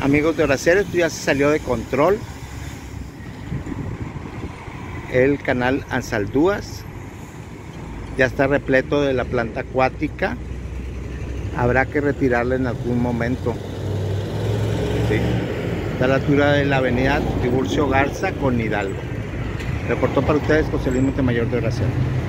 Amigos de Horacero, esto ya se salió de control. El canal Ansaldúas ya está repleto de la planta acuática. Habrá que retirarla en algún momento. Sí. Está a la altura de la avenida Tiburcio Garza con Hidalgo. Reportó para ustedes José Luis Montemayor de Oración.